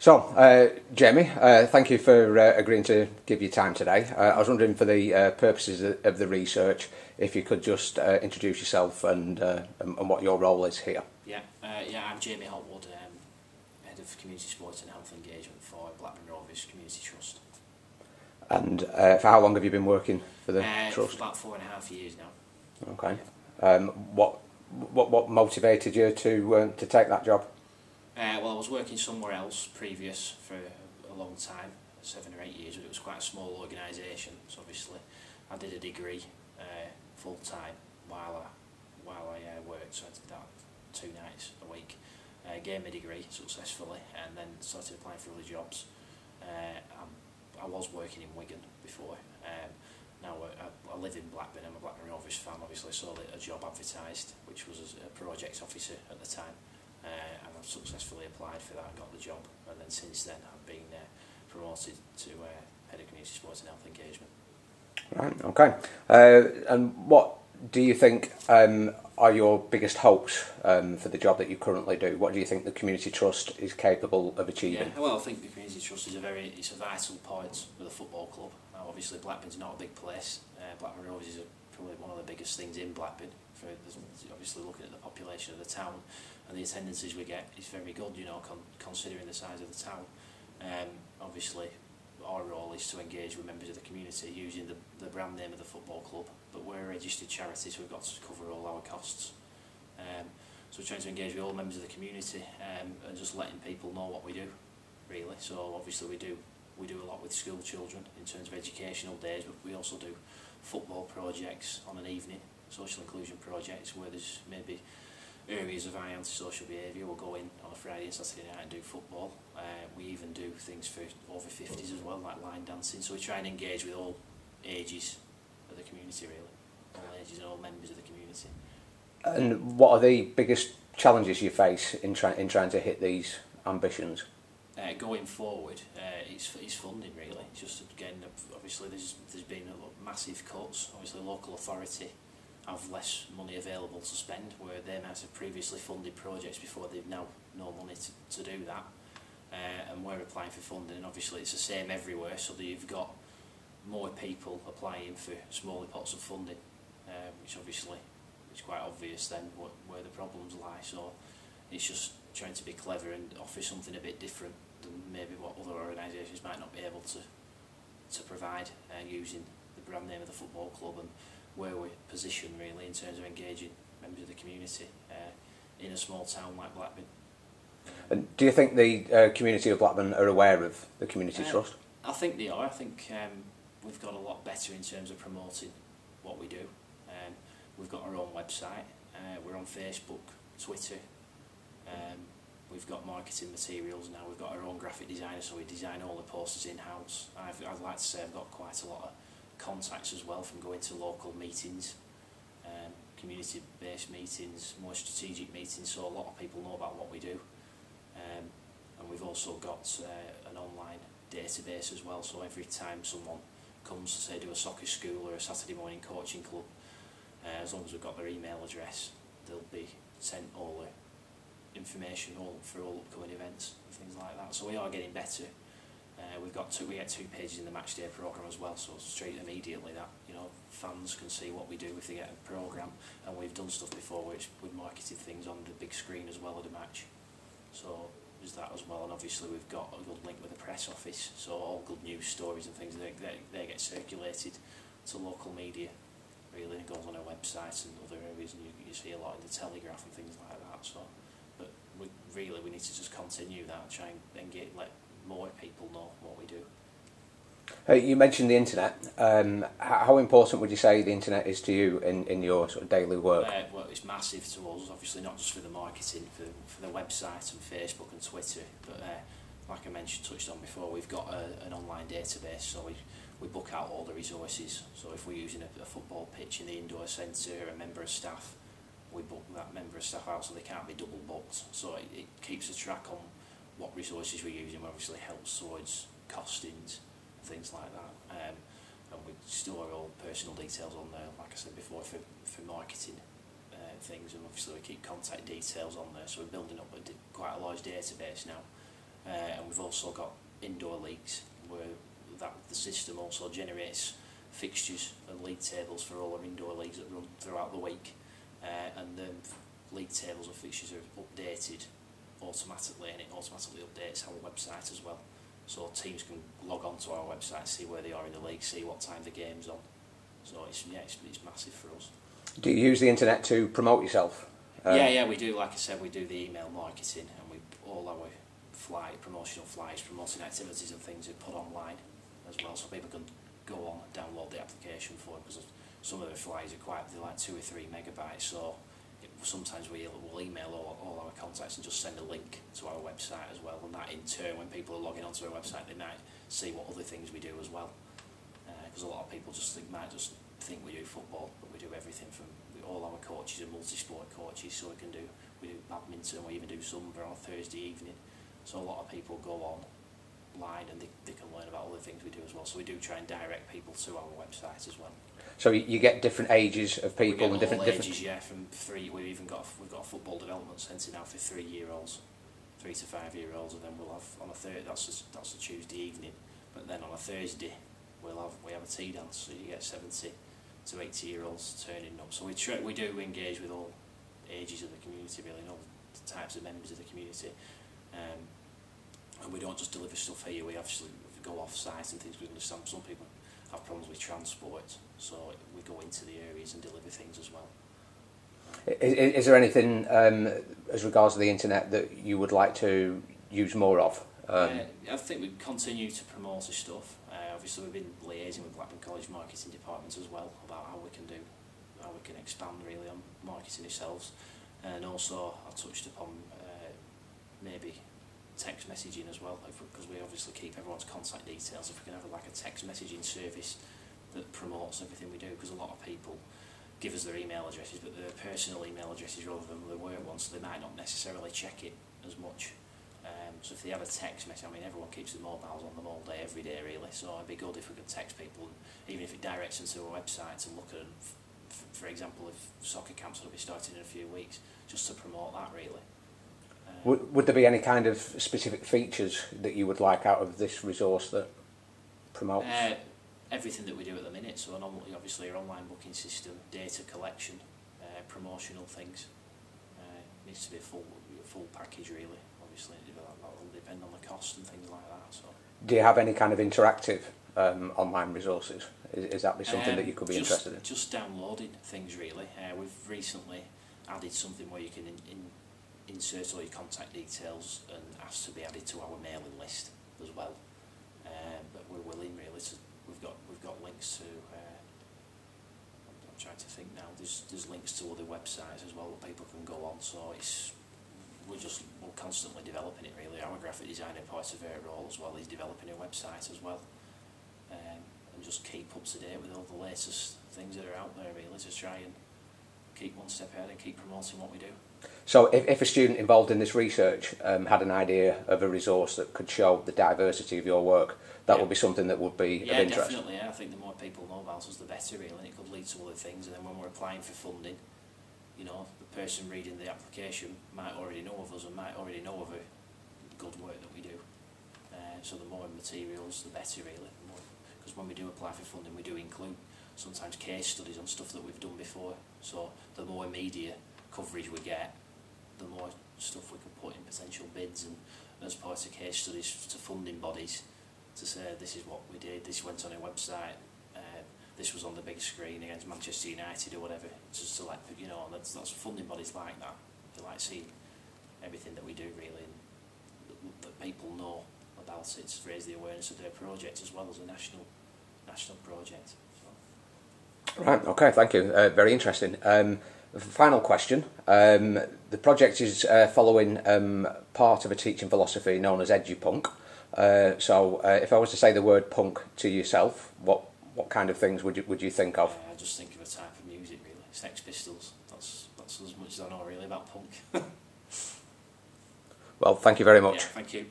So, uh, Jamie, uh, thank you for uh, agreeing to give your time today. Uh, I was wondering, for the uh, purposes of, the research, if you could just uh, introduce yourself and, uh, and and what your role is here. Yeah, uh, yeah, I'm Jamie Hopwood, um, Head of Community Sports and Health Engagement for Blackburn Rovers Community Trust. And uh, for how long have you been working for the uh, For trust? about four and a half years now. Okay. Um, what what what motivated you to to take that job? Uh, well, I was working somewhere else previous for a long time, seven or eight years, but it was quite a small organisation. So obviously, I did a degree uh, full time while I while I uh, worked. So I did that two nights a week. Uh, gained my degree successfully, and then started applying for other jobs. Uh, I'm, was working in Wigan before. Um, now I, I live in Blackburn. I'm a Blackburn Rovers fan. Obviously, saw a job advertised, which was a project officer at the time uh, and I've successfully applied for that got the job and then since then I've been uh, promoted to uh, Head of Community Sports and Health Engagement. Right. Okay. Uh, and what do you think um, are your biggest hopes um, for the job that you currently do? What do you think the community trust is capable of achieving? Yeah, well I think the Community Trust is a very, it's a vital point with a football club. Now obviously Blackburn's not a big place, uh, Blackburn Rovers is a, probably one of the biggest things in Blackburn, for, obviously looking at the population of the town and the attendances we get is very good, you know, con considering the size of the town. Um, obviously, our role is to engage with members of the community using the, the brand name of the football club, but we're a registered charity, so we've got to cover all our costs. Um, so we're trying to engage with all members of the community um, and just letting people know what we do, really. So obviously we do we do a lot with school children in terms of educational days, but we also do football projects on an evening, social inclusion projects where there's maybe areas of high antisocial behaviour. We'll go in on a Friday and Saturday night and do football. Uh, we even do things for over 50s as well, like line dancing. So we try and engage with all ages of the community, really. All ages and all members of the community. And what are the biggest challenges you face in, try- in trying to hit these ambitions? Uh, going forward, uh, it's, it's funding really. It's just again, obviously there's there's been a lot, massive cuts. Obviously, local authority have less money available to spend, where they might have previously funded projects before they've now no money to, to do that. Uh, and we're applying for funding, and obviously it's the same everywhere, so that you've got more people applying for smaller pots of funding, uh, which obviously is quite obvious then what, where the problems lie. So it's just trying to be clever and offer something a bit different than maybe what other organisations might not be able to to provide uh, using the brand name of the football club and where we're positioned really in terms of engaging members of the community uh, in a small town like Blackburn. And do you think the uh, community of Blackburn are aware of the community Uh, trust? I think they are. I think um, we've got a lot better in terms of promoting what we do. Um, we've got our own website. Uh, we're on Facebook, Twitter. Um, we've got marketing materials now. We've got our own graphic designer, so we design all the posters in house. I've, I'd like to say I've got quite a lot of contacts as well from going to local meetings, um, community-based meetings, more strategic meetings, so a lot of people know about what we do. Um, and we've also got uh, an online database as well, so every time someone comes to say do a soccer school or a Saturday morning coaching club, uh, as long as we've got their email address, they'll be sent all the information all for all upcoming events and things like that. So we are getting better Uh, we've got two, we get two pages in the match day program as well, so straight immediately that you know fans can see what we do if they get a program, and we've done stuff before which we've marketed things on the big screen as well at a match, so there's that as well, and obviously we've got a good link with the press office, so all good news stories and things they, they, they get circulated to local media, really, and it goes on our websites and other areas, and you, you see a lot in the Telegraph and things like that. So, but we, really we need to just continue that, try and, and get let more people know what we do. Uh, you mentioned the internet. Um, how important would you say the internet is to you in, in your sort of daily work? Uh, well, it's massive to us, obviously not just for the marketing, for, for the website and Facebook and Twitter, but uh, like I mentioned, touched on before, we've got a, an online database, so we, we book out all the resources. So if we're using a, a football pitch in the indoor centre, a member of staff, we book that member of staff out so they can't be double booked. So it, it keeps a track on what resources we're using, obviously helps towards costings and things like that. Um, and we store all personal details on there, like I said before, for, for marketing uh, things, and obviously we keep contact details on there, so we're building up a quite a large database now. Uh, and we've also got indoor leagues where that the system also generates fixtures and league tables for all our indoor leagues that run throughout the week. Uh, and the league tables and fixtures are updated automatically and it automatically updates our website as well. So teams can log on to our website, see where they are in the league, see what time the game's on. So it's, yeah, it's, it's massive for us. Do you use the internet to promote yourself? Um, yeah, yeah, we do. Like I said, we do the email marketing and we all our fly promotional flyers, promoting activities and things are put online as well, so people can go on and download the application for it because some of the flyers are quite they're like two or three megabytes. So sometimes we will email all, all our contacts and just send a link to our website as well and that in turn when people are logging onto our website they might see what other things we do as well. Because uh, a lot of people just think might just think we do football but we do everything from we, all our coaches are multi-sport coaches so we can do we do badminton we even do summer on Thursday evening. So a lot of people go on online and they, they can learn about other things we do as well. So we do try and direct people to our website as well. So you get different ages of people and different ages, different... yeah. From three, we've even got we've got a football development centre now for three-year-olds, three to five-year-olds, and then we'll have on a third. That's a, that's a Tuesday evening, but then on a Thursday we'll have we have a tea dance. So you get seventy to eighty-year-olds turning up. So we try, we do engage with all ages of the community, really, and all types of members of the community. Um, and we don't just deliver stuff here, we actually go off site and things. We understand some people have problems with transport, so we go into the areas and deliver things as well. Is, is there anything um, as regards to the internet that you would like to use more of? Um, uh, I think we continue to promote the stuff. Uh, obviously, we've been liaising with Blackburn College marketing departments as well about how we can do, how we can expand really on marketing ourselves. And also, I touched upon uh, maybe text messaging as well, because we obviously keep everyone's contact details. If we can have like a text messaging service that promotes everything we do, because a lot of people give us their email addresses, but their personal email addresses rather than their work ones, so they might not necessarily check it as much. Um, so if they have a text message, I mean everyone keeps their mobiles on them all day, every day really, so it'd be good if we could text people, even if it directs them to a website to look at, them, for example, if soccer camps will be starting in a few weeks, just to promote that really. Would, would there be any kind of specific features that you would like out of this resource that promotes? Uh, everything that we do at the minute, so obviously our online booking system, data collection, uh, promotional things. Uh, needs to be a full, a full package really, obviously that will depend on the cost and things like that. So. Do you have any kind of interactive um, online resources? Is, is that be something um, that you could be just, interested in? Just downloading things really. Uh, we've recently added something where you can in, in insert all your contact details and ask to be added to our mailing list as well. Um, but we're willing really to, we've got we've got links to, uh, I'm, trying to think now, there's, there's links to other websites as well that people can go on, so it's, we're just we're constantly developing it really. Our graphic designer Perseverate role as well, he's developing a website as well. Um, and just keep up to date with all the latest things that are out there really to try and keep one step ahead and keep promoting what we do. So if, if a student involved in this research um, had an idea of a resource that could show the diversity of your work, that yeah. would be something that would be yeah, of interest? definitely. Yeah. I think the more people know about us, the better really, and it could lead to other things. And then when we're applying for funding, you know, the person reading the application might already know of us and might already know of the good work that we do. Uh, so the more materials, the better really. Because when we do apply for funding, we do include sometimes case studies on stuff that we've done before. So the more media coverage we get, the more stuff we can put in potential bids and as part of case studies to funding bodies to say this is what we did, this went on a website, uh, this was on the big screen against Manchester United or whatever, just to let, you know, that's, that's funding bodies like that. They like seeing everything that we do really and that, that people know about it to raise the awareness of their project as well as a national national project. So. Right, okay, thank you. Uh, very interesting. Um, Final question. Um, the project is uh, following um, part of a teaching philosophy known as EduPunk. Uh, so, uh, if I was to say the word punk to yourself, what what kind of things would you would you think of? I just think of a type of music, really. Sex Pistols. That's that's as much as I know really about punk. well, thank you very much. Yeah, thank you.